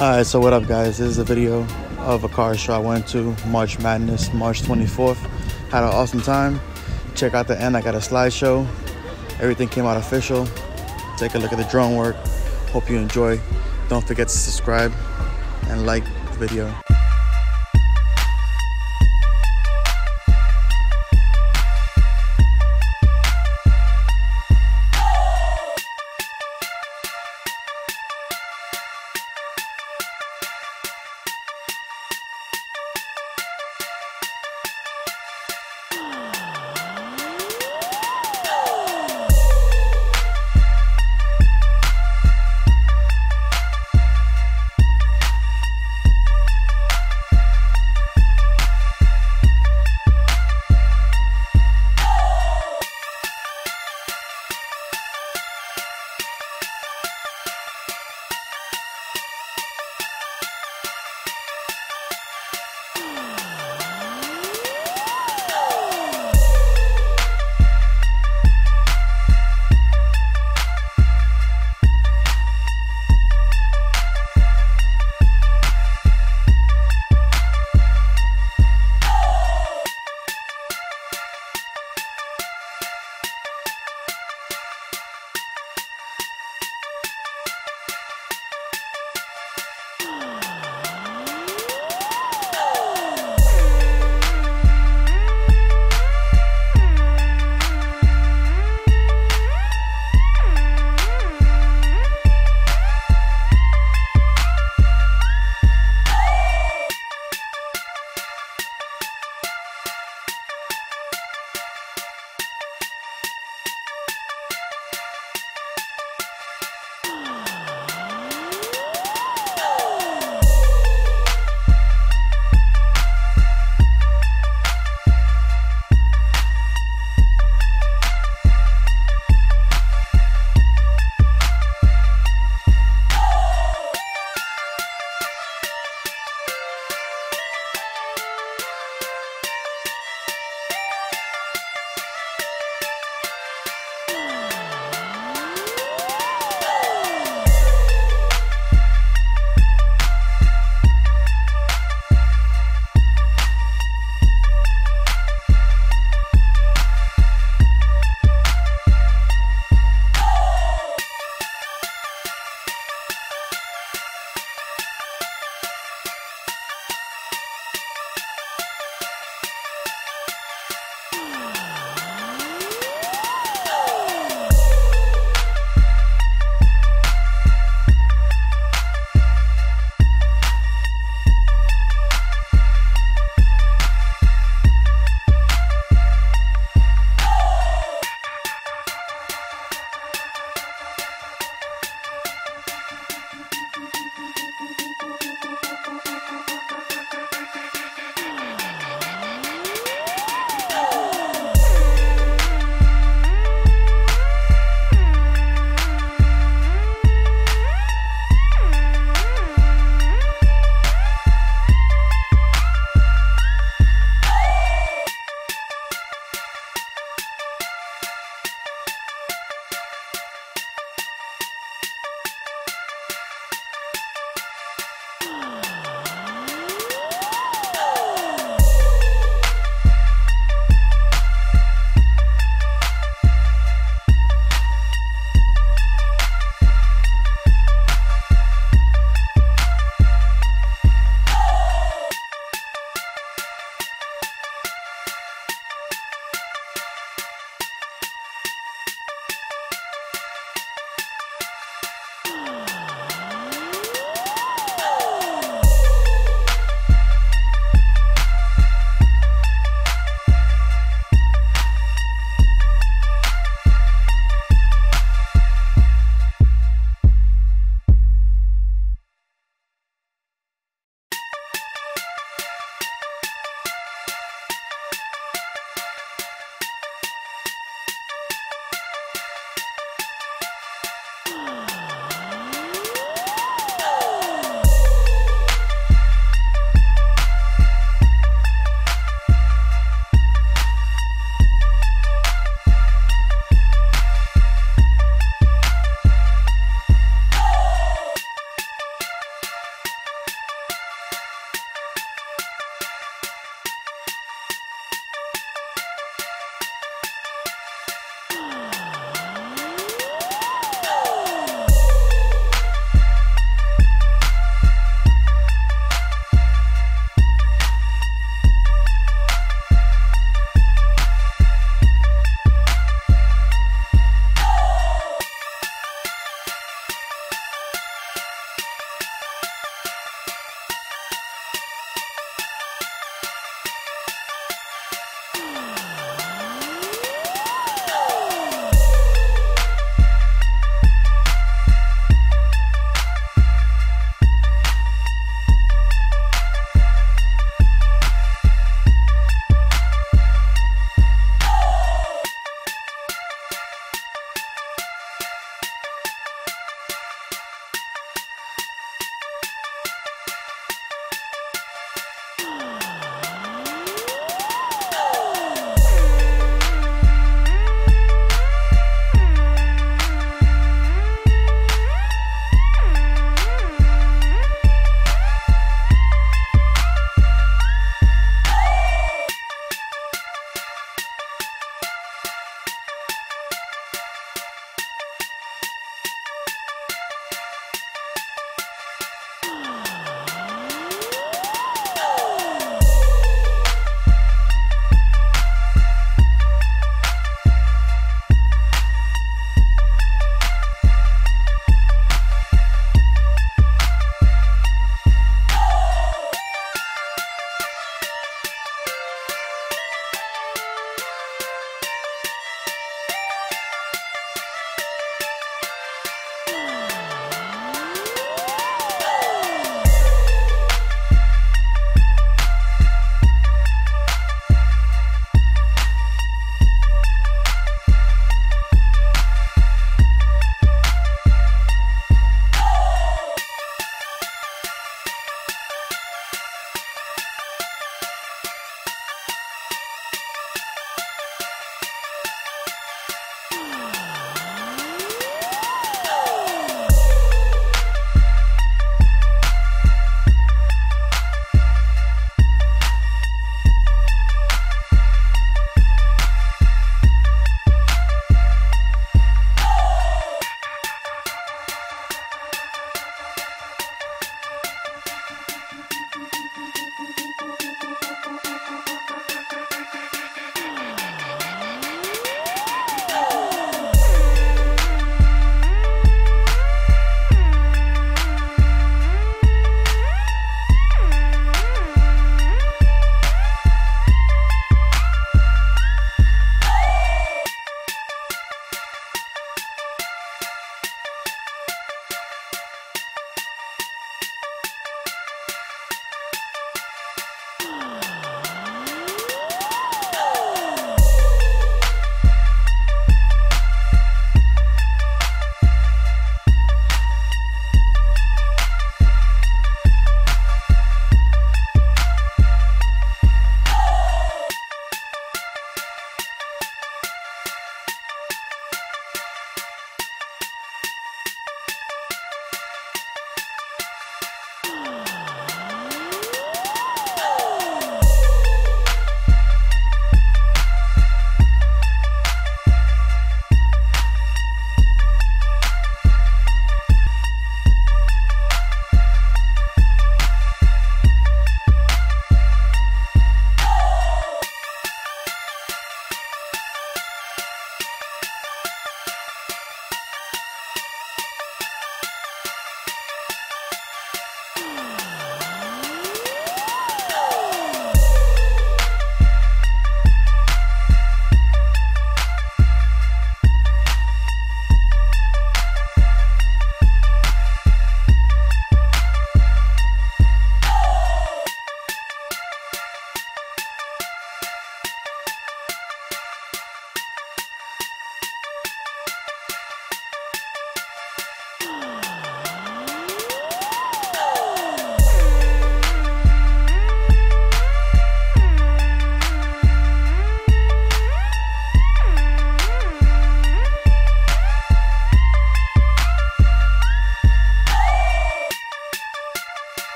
Alright, so what up guys? This is a video of a car show I went to, March Madness, March 24th. Had an awesome time. Check out the end, I got a slideshow. Everything came out official. Take a look at the drone work. Hope you enjoy. Don't forget to subscribe and like the video.